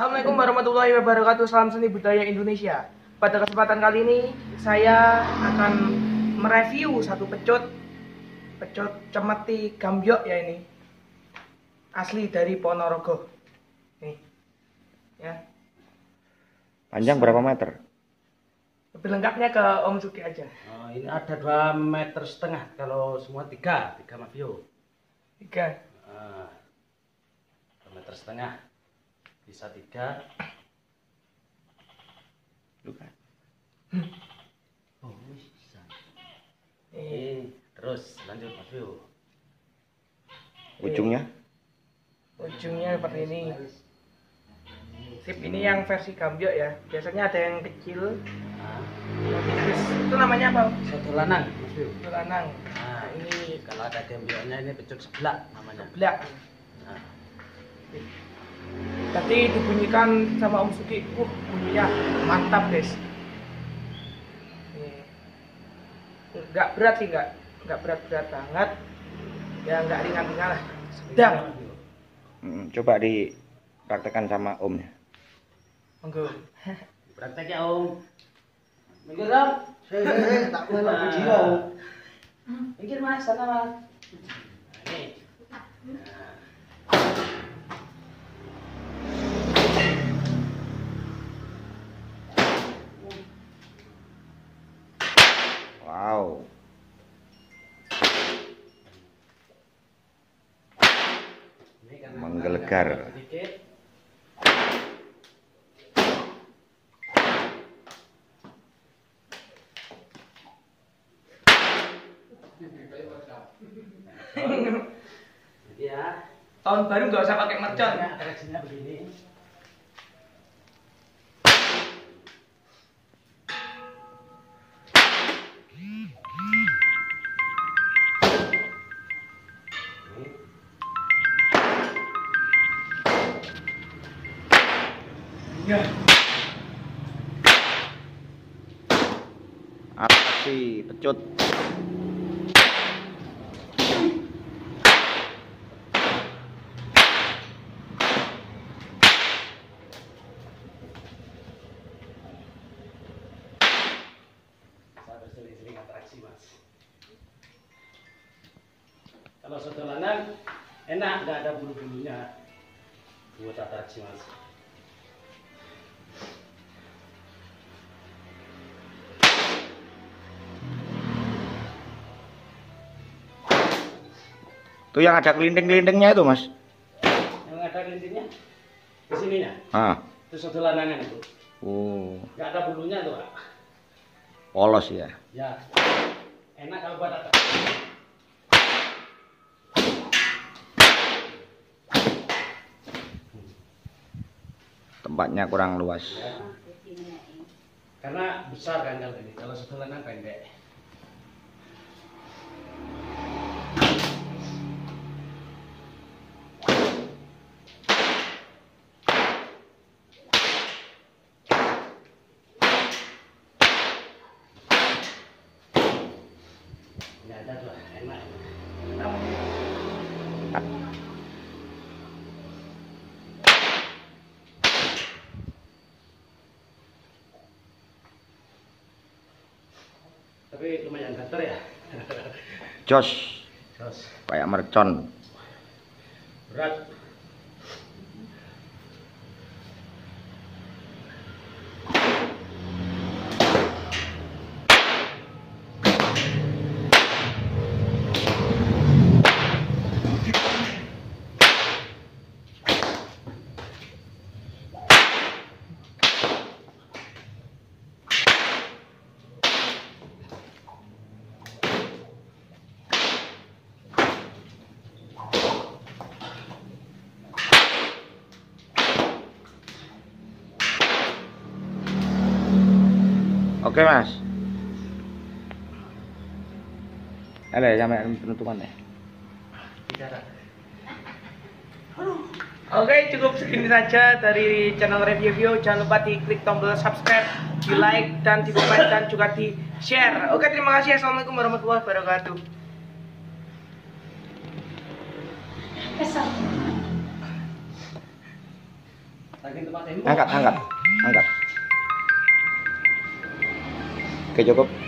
Assalamualaikum warahmatullahi wabarakatuh. Salam seni budaya Indonesia. Pada kesempatan kali ini saya akan mereview satu pecut pecut cemeti gambyok ya ini. Asli dari Ponorogo. Nih. Ya. Panjang berapa meter? Lebih lengkapnya ke Om Suki aja. Oh, ini ada dua meter setengah kalau semua tiga tiga mafio Tiga. Ah, dua meter setengah bisa tiga Bukan. oh bisa ini terus lanjut mafio Ujungnya? Ujungnya seperti ini. Sip ini yang versi gambyok ya. Biasanya ada yang kecil, nah, yang tipis. Itu namanya apa? Satu lanang Itu lanang. nah ini kalau ada gembirnya ini pecut sebelah namanya Belak. Tadi dibunyikan sama Om Suki, uh bunyinya mantap guys. Nih. Nggak berat sih nggak, nggak berat-berat banget. Ya nggak ringan-ringan lah. Sedang. Hmm, coba dipraktekkan sama omnya. Monggo. praktek ya om minggir dong tak boleh jiwa. minggir mas sana mas nah, ini Wow. Menggelegar. ya, Tahun baru nggak usah pakai mercon. merconnya reaksinya begini. Ya. Atraksi pecut. Atraksi. Kalau enak, nggak ada bulu-bulunya. Buat atraksi mas. Tuh yang ada kelinting-kelintingnya itu, Mas. Yang ada kelintingnya di sininya. Ah. Itu soto lanangan itu. Oh, Nggak ada bulunya tuh pak. polos ya. Ya. Enak kalau buat atraksi. Tempatnya kurang luas. Karena besar kan kalau ini. Kalau lanang pendek. Ini ada tuh enak. Tapi lumayan gatel ya. Jos, Terus kayak mercon. berat. Oke, Mas. Ada sampai penutupan ya. Bicara. Oke, cukup segini saja dari channel Review View. Jangan lupa di klik tombol subscribe, di like, dan di komen, dan juga di share. Oke, terima kasih. Assalamualaikum warahmatullahi wabarakatuh. Angkat, angkat, angkat. Oke cukup.